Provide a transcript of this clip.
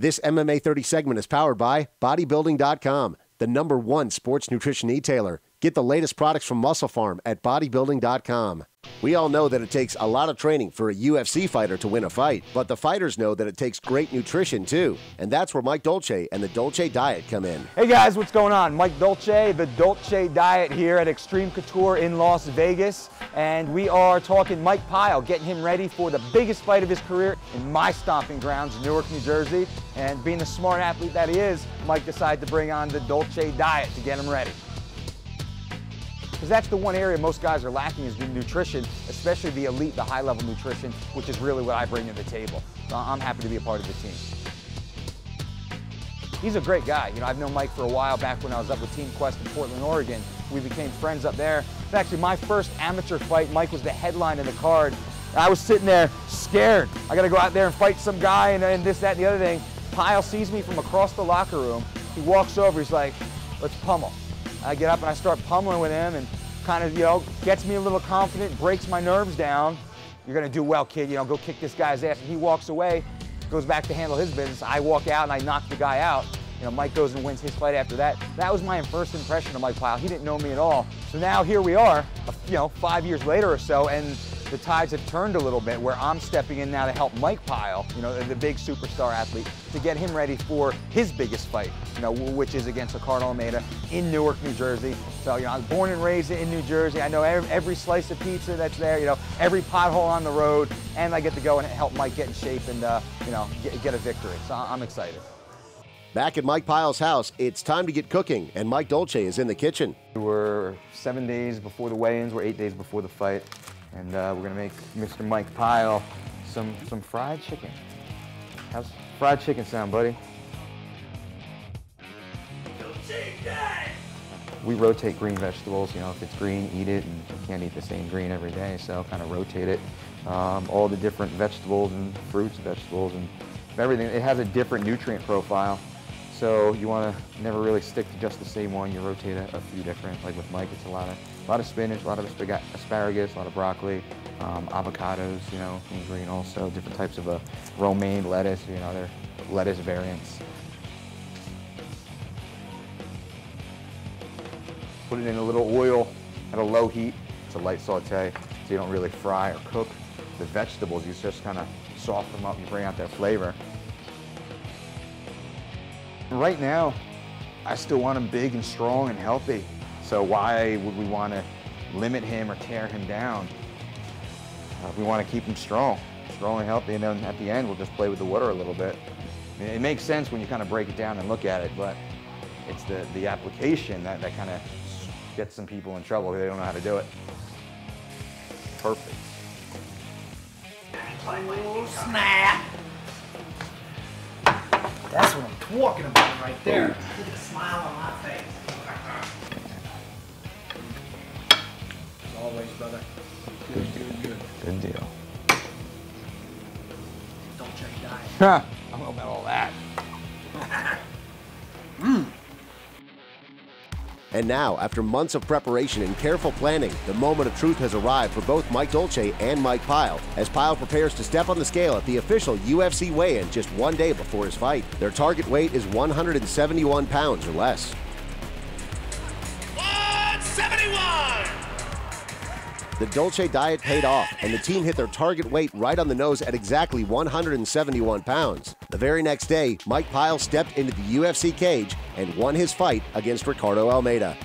This MMA 30 segment is powered by Bodybuilding.com, the number one sports nutrition retailer. Get the latest products from MusclePharm at Bodybuilding.com. We all know that it takes a lot of training for a UFC fighter to win a fight, but the fighters know that it takes great nutrition too. And that's where Mike Dolce and the Dolce Diet come in. Hey guys, what's going on? Mike Dolce, the Dolce Diet here at Xtreme Couture in Las Vegas. And we are talking Mike Pyle, getting him ready for the biggest fight of his career in my stomping grounds, Newark, New Jersey. And being the smart athlete that he is, Mike decided to bring on the Dolce Diet to get him ready because that's the one area most guys are lacking is the nutrition, especially the elite, the high level nutrition, which is really what I bring to the table. So I'm happy to be a part of the team. He's a great guy. You know, I've known Mike for a while back when I was up with Team Quest in Portland, Oregon. We became friends up there. It's actually my first amateur fight. Mike was the headline in the card. I was sitting there scared. I got to go out there and fight some guy and, and this, that, and the other thing. Pyle sees me from across the locker room. He walks over. He's like, let's pummel. I get up and I start pummeling with him and kind of, you know, gets me a little confident, breaks my nerves down. You're going to do well, kid. You know, go kick this guy's ass. And he walks away, goes back to handle his business. I walk out and I knock the guy out. You know, Mike goes and wins his fight after that. That was my first impression of Mike Pyle. He didn't know me at all. So now here we are, you know, five years later or so, and the tides have turned a little bit where I'm stepping in now to help Mike Pyle, you know, the big superstar athlete, to get him ready for his biggest fight, you know, which is against Ricardo Almeida in Newark, New Jersey. So, you know, I was born and raised in New Jersey. I know every, every slice of pizza that's there, you know, every pothole on the road, and I get to go and help Mike get in shape and, uh, you know, get, get a victory. So I'm excited. Back at Mike Pyle's house, it's time to get cooking, and Mike Dolce is in the kitchen. We're seven days before the weigh-ins, we're eight days before the fight. And uh, we're gonna make Mr. Mike Pyle some, some fried chicken. How's fried chicken sound, buddy? We rotate green vegetables, you know, if it's green, eat it, and you can't eat the same green every day, so kind of rotate it. Um, all the different vegetables and fruits, vegetables, and everything. It has a different nutrient profile, so you want to never really stick to just the same one. You rotate a, a few different, like with Mike, it's a lot of a lot of spinach, a lot of asparagus, a lot of broccoli, um, avocados, you know, and green also, different types of uh, romaine lettuce, you know, other lettuce variants. Put it in a little oil at a low heat. It's a light saute, so you don't really fry or cook the vegetables. You just kind of soften them up and bring out their flavor. Right now, I still want him big and strong and healthy. So why would we want to limit him or tear him down? Uh, we want to keep him strong, strong and healthy, and then at the end we'll just play with the water a little bit. It makes sense when you kind of break it down and look at it, but it's the, the application that, that kind of gets some people in trouble they don't know how to do it. Perfect. Oh, snap. That's what I'm talking about right there. Look at the smile on my face. always, brother. Good, good, good. Good deal. Don't check diet. I don't know about all that. And now, after months of preparation and careful planning, the moment of truth has arrived for both Mike Dolce and Mike Pyle, as Pyle prepares to step on the scale at the official UFC weigh-in just one day before his fight. Their target weight is 171 pounds or less. The Dolce diet paid off, and the team hit their target weight right on the nose at exactly 171 pounds. The very next day, Mike Pyle stepped into the UFC cage and won his fight against Ricardo Almeida.